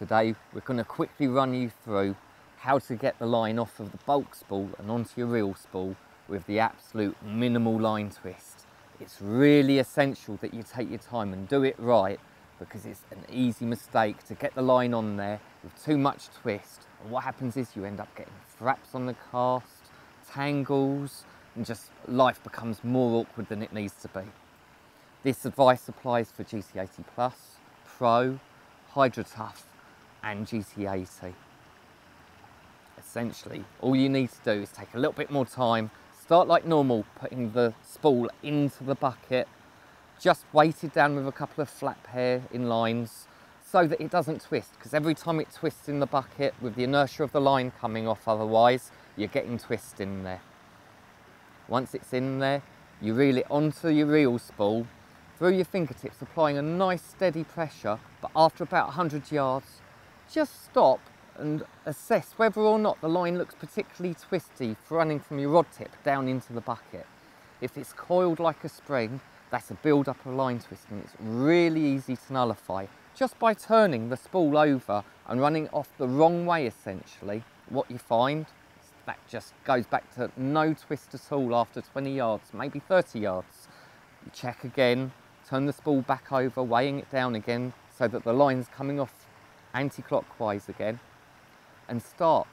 today we're going to quickly run you through how to get the line off of the bulk spool and onto your reel spool with the absolute minimal line twist. It's really essential that you take your time and do it right because it's an easy mistake to get the line on there with too much twist. And what happens is you end up getting fraps on the cast, tangles, and just life becomes more awkward than it needs to be. This advice applies for GT80 Plus, Pro, Hydro Tuff, and GT80. Essentially, all you need to do is take a little bit more time, start like normal, putting the spool into the bucket, just weight it down with a couple of flap hair in lines so that it doesn't twist, because every time it twists in the bucket with the inertia of the line coming off otherwise, you're getting twist in there. Once it's in there, you reel it onto your reel spool through your fingertips, applying a nice steady pressure, but after about 100 yards, just stop and assess whether or not the line looks particularly twisty for running from your rod tip down into the bucket. If it's coiled like a spring, that's a build up of line twisting. It's really easy to nullify just by turning the spool over and running off the wrong way essentially. What you find, that just goes back to no twist at all after 20 yards, maybe 30 yards. You check again, turn the spool back over, weighing it down again so that the line's coming off anti-clockwise again and start.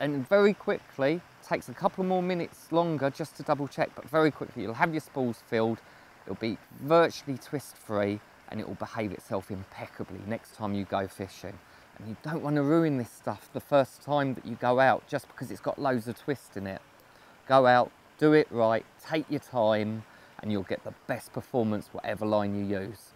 And very quickly, takes a couple more minutes longer just to double check, but very quickly you'll have your spools filled, it'll be virtually twist free and it will behave itself impeccably next time you go fishing. And you don't want to ruin this stuff the first time that you go out just because it's got loads of twist in it. Go out, do it right, take your time, and you'll get the best performance whatever line you use.